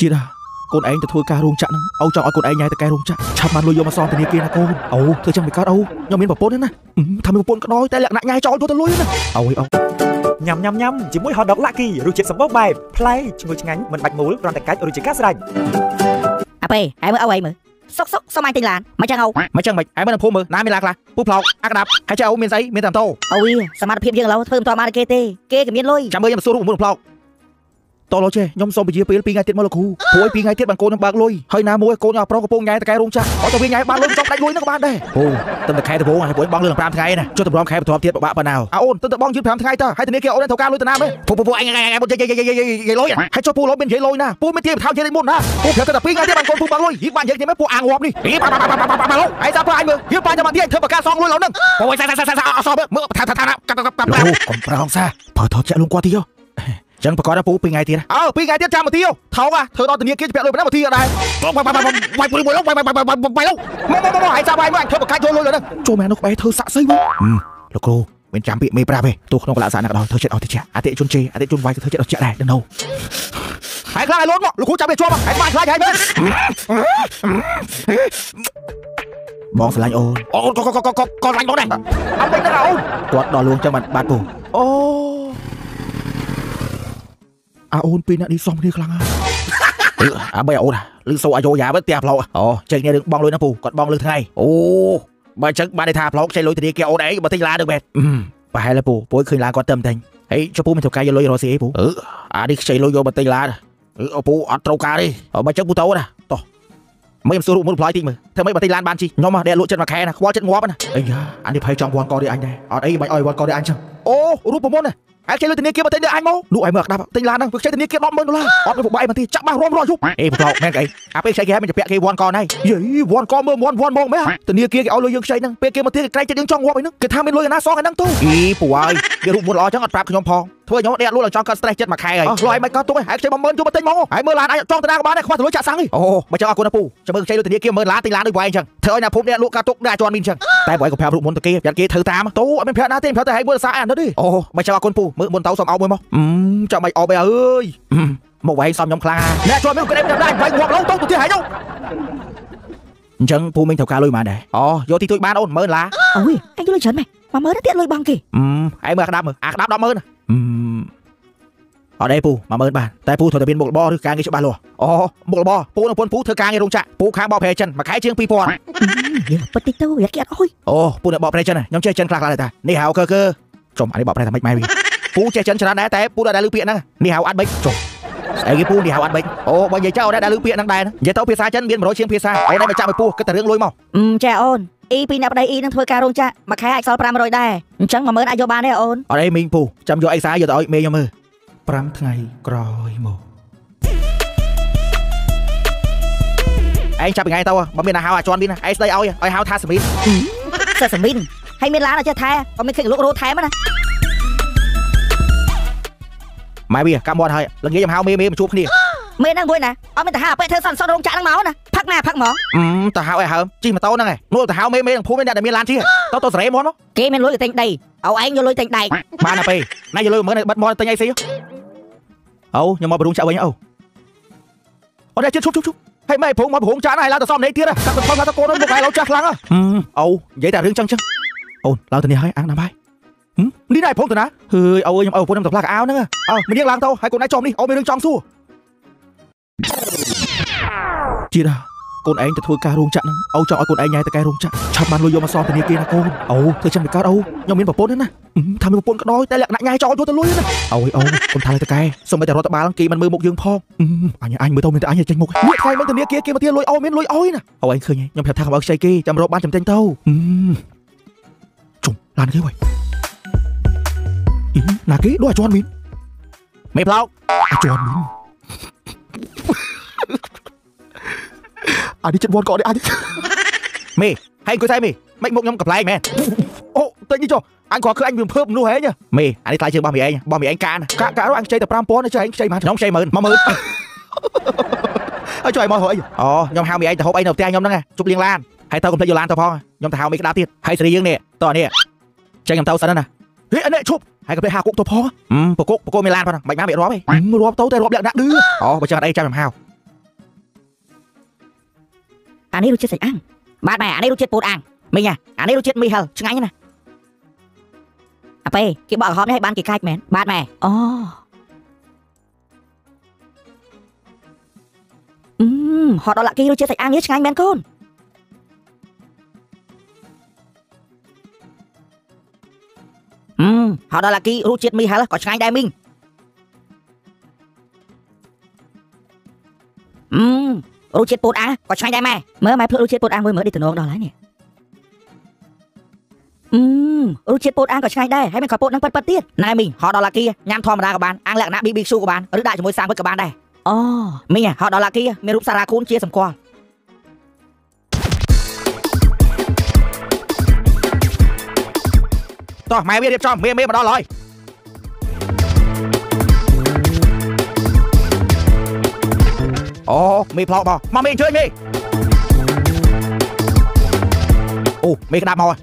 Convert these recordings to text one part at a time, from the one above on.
ជាតិកូនឯងទៅធ្វើការរោងចក្រហ្នឹងអូចង់ឲ្យកូនឯងញ៉ៃទៅកែរោងចក្រឆាប់បានលុយយកមកសងធនាគារណាកូនអូធ្វើចឹងមិនកើតអូខ្ញុំមានប្រពន្ធណាថាមានប្រពន្ធក៏ដោយតែលក្ខណៈញ៉ៃចោលយកទៅលុយណាអូយអូញ៉ាំញ៉ាំញ៉ាំជាមួយ hot dog Lucky រសជាតិសម្បូរបែបប្លែកឈ្ងុយឆ្ងាញ់មិនបាច់មូលគ្រាន់តែកាច់រសជាតិកាស្រេចអាប៉េហើយមើលអីមើលសុកសុកសុំអញទិញឡានមិនចឹងអូមិនចឹងមិនឯងមិនភូមិមើលណាមានឡាខ្លះពូផ្លោកអាកដាប់ហើយចេះអូមានស្អីមានតែម៉ូតូអូយសមត្ថភាពយើងឥឡូវធ្វើមិនទាន់បានគេទេគេក៏មានលុយចាំមើលខ្ញុំសួររូបមន្តផ្លោក តោះលោចេះខ្ញុំសូមពជាពេល2ថ្ងៃទៀតមកលោកគ្រូព្រោះ2ថ្ងៃទៀតបានកូនខ្ញុំបើកលុយហើយណាមួយកូនខ្ញុំប្រុសកំពុងញ៉ៃតកែរោងចក្រអត់ទៅវាញ៉ៃបានលុយចង់ដាច់លុយហ្នឹងក៏បានដែរអូតែតែខែដំបូងហើយពួកបងលឿន5ថ្ងៃណាចុះតម្រាំខែបន្ទាប់ទៀតពិបាកប៉ុណ្ណាអើអូនទៅទៅបងយឺត5ថ្ងៃតើហើយធានាគេអូនត្រូវការលុយទៅណាមែនពូពូអញអញអញមុនយាយយាយយាយយាយលុយហើយចុះពូលុយមានយាយលុយណាពូមានទៀបថោជាមុនណាពូប្រាប់តែ2ថ្ងៃទៀតបានកូនពូបើកលុយហៀបបានយាយទេមែនពូអាងងាប់នេះហៀបបាបាបាបាបាបាលុយហើយសាប់អញមើលហៀបបានចាំមកទៀតធ្វើបកាសងលុយឡូវហ្នឹងពូសាសាសាសាអសមើលមើលថាថាថាកាប់កាប់កាប់លោកកុំប្រងសាបើថតចាក់លងគាត់ទីយោ ចឹងប្រកាសថាពូ2ថ្ងៃទៀតអើ2ថ្ងៃទៀតចាំមកទីថោកធ្វើដល់ធនាគារពាក់លុយប៉ុណ្ណាមកទីអត់ដែរបាយបាយបាយបាយពុយមួយលោកបាយបាយបាយបាយលោកមកមកមកហើយសាបាយមកធ្វើបកាច់ចូលលុយហ្នឹងចូលមែននោះក្បែរធ្វើសាក់សីមកលោកគ្រូមានចាំពាក្យមេប្រាប់ទេទោះក្នុងកលសាណាក៏ដោយធ្វើចិត្តអត់តិចអតិជនជេអតិជនវាយក៏ធ្វើចិត្តអត់ចាក់ដែរដឹង đâu ហើយខ្លាចឲ្យលូនមកលោកគ្រូចាំវាជាប់ហើយបាច់ខ្លាចហើយមើលបងស្រឡាញ់អូនអូនកកកកកស្រឡាញ់បងដែរអត់មិនដឹងអូនគាត់ដល់លួងចឹងបានបាត់ពូអូ អាអូនពីរនាក់នេះសំគ្នាខ្លាំងហើយអាបីអូនលឺសូអាយោយ៉ាទៅផ្ទះផ្លោកអូចេញនេះរឿងបងលុយណាពូគាត់បងលឺថ្ងៃអូបើអញ្ចឹងបានន័យថាផ្លោកចេញលុយធនាគារអូនឯងបើទិញឡាននឹងមែនប្រហែលពូពូឃើញឡានគាត់ទៅតែងហើយចុះពូមានត្រូវការយកលុយរកស៊ីអីពូអឺអានេះខ្ចីលុយយកមកទិញឡានអឺអូពូអត់ត្រូវការទេបើអញ្ចឹងពូទៅណាតោះមិនខ្ញុំសួររូបមុនផ្លាយតិចមើលធ្វើម៉េចបើទិញឡានបានជីខ្ញុំមកដែលលក់ចិត្តមួយខែណាខ្វល់ចិត្តងាប់ណាអីយ៉ាអានេះភ័យចង់វាន់កោដូចអញដែរអត់អីបាច់ឲ្យវាន់កោដូចអញចឹងអូរូបមន្ត ណាហើយចេញលុយធនាគារមកទិញលើអញមកលក់ឲ្យមើលអាក្តាប់ទិញឡានហ្នឹងវាខ្ចីធនាគារ100,000ដុល្លារអត់មានប្របាយមកទីចាក់បាសរួមរាល់យប់អេពូមែនគេអាពេលខ្ចីគេឲ្យមិនចាក់គេវាន់កណៃយីវាន់កមើលវាន់វាន់មកមែនធនាគារគេឲ្យលុយយើងខ្ចីហ្នឹងពេលគេមកទីគេក្រែងចិត្តយើងចង់ងាប់អីហ្នឹងគេថាមានលុយឯណាសងឯហ្នឹងទូអីពូហើយវារូបមន្តល្អចឹងអត់ប្រាប់ខ្ញុំផងធ្វើឲ្យខ្ញុំដេកលក់ឡើងចង់កើត stress ចិត្តមួយខែហើយលុយឲ្យមិនក៏ទុកឯងហើយខ្ចី10000យកមកទិញមកហើយមើលឡានអាចចង់ទៅណាក៏បានដែរខ្វះទៅលុយចាក់សាំងអូបើចឹងអរគុណណាពូចាំមើលខ្ចីលុយធនាគារ10000ឡានទិញឡានដូចវាយអញ្ចឹងធ្វើឲ្យណាភូមិអ្នកលក់ការទុកដែរជន់មានអញ្ចឹងតែបើឲ្យក៏ប្រាប់រូបមន្តទៅគេយ៉ាត់គេធ្វើតាមទូអត់មានប្រាប់ណាទេប្រាប់តែឲ្យមើលសារអានទៅទេអូបើចឹងអរគុណពូមើលមុនទៅសុំអោបមួយមកអឺចាំមិនអោបអីអើយមកវាយសំខ្ញុំខ្លាំងអ្នកជួយមានក្តេបដែរវាយងាប់ឡងទៅទៅទៀតហើយនោះអញ្ចឹងពូមីងត្រូវការលុយប៉ុន្មានដែរអូយកទីទួយបានអូន10000ឡាអូយអញលុយច្រើនម៉េចមកមើលទៀតលុយបងគេអឺឯងមើលអាក្តាប់មើលអាក្តាប់100000 អឺអត់ទេពូ10000បានតែពូត្រូវតែមានមុខរបរឬការងារច្បាស់លាស់អូមុខរបរពូនិងពុនពូធ្វើការងាររោងចក្រពូខាងបោកប្រែចិនមួយខែជាង2000យើងពិតតិចទៅវាគេអត់អុយអូពូអ្នកបោកប្រែចិនខ្ញុំចេះចិនខ្លះខ្លះដែរតានេះហៅកើកើចុំអានេះបោកប្រែតែមិនម៉ែវាពូចេះចិនច្រើនដែរតែពូដល់ដែរលឺពាក្យហ្នឹងនេះហៅអាត់បិចចុំស្អីគេពូនេះហៅអាត់បិចអូបើនិយាយចោលដែរដែរលឺពាក្យហ្នឹងដែរនិយាយទៅភាសាចិនមាន100ជាងភាសាអូនឯងមកចាប់ឲ្យពូគិតតែរឿងលុយមកអឺចាអូនអ៊ីពីអ្នកប្តីអ៊ីនឹងធ្វើការរោងចក្រមួយខែអាចសល់500ដែរអញ្ចឹង10000អាចយកបានទេអូនអត់អីមីងពូចាំយកឯកសារយកទៅឲ្យមេខ្ញុំមើល 5ថ្ងៃក្រោយមកឯងចាប់ពីថ្ងៃទៅបើមានអាហៅអាចន់មានឯងស្ដីឲ្យឲ្យហៅថាសមីនសិស្សមីនហើយមានឡានអាចចេះថែក៏មានឃើញលក់រោថែមណាម៉ែវាកាប់មាត់ហើយល្ងាចខ្ញុំហៅមេមេមកជួបគ្នាមានហ្នឹងមួយណាអត់មានទៅហៅអាប៉ែធ្វើសន្សំរោងចក្រហ្នឹងមកណាផឹកណាផឹកមកអឺទៅហៅឲ្យហើមជិះម៉ូតូហ្នឹងឯងនោះទៅហៅមេមេនឹងភូមិមានអ្នកដែលមានឡានជិះទៅទៅសេរីមាត់មកគេមានលុយទៅទិញដីឲ្យឯងយកលុយទិញដែកបានទៅពេលណៃយកលុយមើលបិទមាត់ទិញអីស៊ី អូខ្ញុំមកបរុងចាក់វិញអូអត់ទេជិះឈប់ឈប់ឈប់ហើយម៉ែប្រងមកប្រងចាក់ហើយឡើងទៅសំនេះទៀតកាត់ទៅថតទៅកូនមកឯងលោចាស់ខ្លាំងអូនិយាយតែរឿងចឹងចឹងអូនឡើងទៅនេះហើយអាំងណាំបាយនេះណៃប្រងទៅណាហើយអូខ្ញុំអូពុនខ្ញុំទៅផ្លាក់អាវហ្នឹងអើមិនយើងឡើងទៅហើយកូនឯងចំនេះអូមានរឿងចង់សួរជាតិ កូនឯងទៅធ្វើការរោងចក្រហ្នឹងអូចង់ឲ្យកូនឯងញ៉ៃទៅកែរោងចក្រឆាប់បានលុយយកមកសងធនាគារណាកូនអូធ្វើចឹងមិនកើតអូខ្ញុំមានប្រពន្ធណាថាមានប្រពន្ធក៏ដោយតែលក្ខណៈញ៉ៃចោលយកទៅលុយណាអូយអូកុំថាទៅកែសូម្បីតែរដ្ឋបាលគេមិនមើលមុខយើងផងអញអញមើលទៅមានតែអញចេញមុខនេះថ្ងៃមិញធនាគារគេមកទាលុយអូមានលុយអូយណាអូឯងឃើញខ្ញុំប្រាប់ថាកុំឲ្យខ្ចីគេចាំរកបានចំទិញទៅជុំឡានគេវ៉ៃណាគេដូចអាជន់មីនមេផ្លោកអាជន់មី អានេះចិត្តវត្តកោនេះអញមេហើយអង្គុយថៃមេមិនមុខខ្ញុំកំ pl ែងមែនអូតិចនេះចុះអញគ្រាន់ឃើញអញវាភើបមនុស្សហែងមេអានេះថ្លៃជាងរបស់មីឯងរបស់មីឯងកាណាកាការអញខ្ចីតែ5000ចុះឯងខ្ចីបានខ្ញុំខ្ចី10000 10000ហើយចុះឯងមកហៅអីអូខ្ញុំហៅមីឯងទៅហូបអីនៅផ្ទះខ្ញុំហ្នឹងជប់លៀងឡានហើយទៅកុំភ្លេចយកឡានទៅផងខ្ញុំទៅហៅមីក្តារទៀតហើយសេរីយើងនេះតោះនេះចេញខ្ញុំទៅសិនណាហេអានេះឈប់ហើយក៏ទៅហៅគុកទៅផងអឺពគុកពគុកមានឡានប៉ុណ្ណឹងមិនបានវារាប់ទេរាប់ទៅតែរាប់លក្ខណៈឌឺអូបើចឹងអត់អីចាំខ្ញុំហៅ អានេះរសជាតិសាច់អាំងបាទម៉ែអានេះរសជាតិពោតអាំងមីងអានេះរសជាតិមីហិលឆ្ងាញ់ណាស់អាប៉េគេបកកំហប់នេះឲ្យបានគេកាច់មែនបាទម៉ែអូអឺមហត់ដល់ឡាក់គីរសជាតិសាច់អាំងនេះឆ្ងាញ់មែនកូនអឺមហត់ដល់ឡាក់គីរសជាតិមីហិលក៏ឆ្ងាញ់ដែរមីង រសជាតិពោតអាំងក៏ឆ្ងាញ់ដែរម៉ែមើលម៉ែភ្លក់រសជាតិពោតអាំងមួយមើលនេះតំណងដល់ហើយនេះអឺមរសជាតិពោតអាំងក៏ឆ្ងាញ់ដែរហើយមានក៏ពោតនឹងប៉ិតប៉ិតទៀតណែមីងហោដល់ឡាគីញ៉ាំធម្មតាក៏បានអាំងលក្ខណៈ BBQ ក៏បានឬដាក់ជាមួយសាំងវិតក៏បានដែរអូមីងហោដល់ឡាគីមានរូបសារ៉ាគូនជាសម្គាល់តោះម៉ែវារៀបចំមេមេមកដល់ហើយ អូមេផ្លោកមកមកមេអញ្ជើញមេអូមេក្តាប់មកហើយ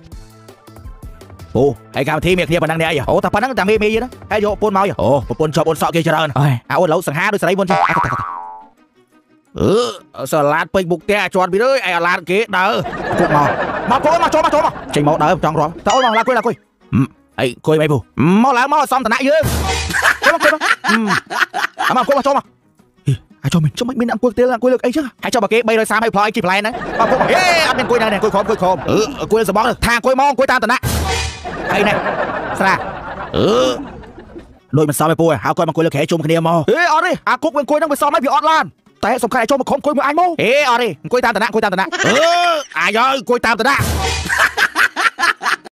អូហើយកម្មវិធីមានគ្នាប៉ុណ្ណឹងនេះអីអូតែប៉ុណ្ណឹងតែមេមេយីណាហើយយកប្រពន្ធមកយអូប្រពន្ធជាប់អូនសក់គេច្រើនអើយអាអូនឡូវសង្ហាដូចស្រីមុនចឹងអឺសាឡាតពេញមុខផ្ទះជន់ពីលើឯអាឡាតគេដើរគុកមកមកចូលមកចូលមកចូលមកចេញមកដើរចង់រំតើអូនមកឡាគួយឡាគួយអីគួយមិនពូមកឡើងមកសំតណៈយើងចូលមកចូលមកអឺមកគួយមកចូលមក អាចចូលមិនចូលមិនមានអង្គុយទេអង្គុយលើកអីចឹងហើយចូលមកគេ330ឲ្យផ្លោយជីផ្លែហ្នឹងមកគួយហេអត់មានអង្គុយនៅនេះអង្គុយខំអង្គុយខំអឺអង្គុយសបងថាអង្គុយមកអង្គុយតាមតណៈអីនេះស្រាអឺដូចមិនសមឯពូហៅគាត់មកអង្គុយលើក្រែជុំគ្នាមកហេអត់ទេអាគុកវាអង្គុយហ្នឹងវាសមហើយវាអត់ឡានតែសំខាន់ឲ្យចូលមកខំអង្គុយមួយអញមកហេអត់ទេអង្គុយតាមតណៈអង្គុយតាមតណៈអឺអាយអើយអង្គុយតាមតណៈ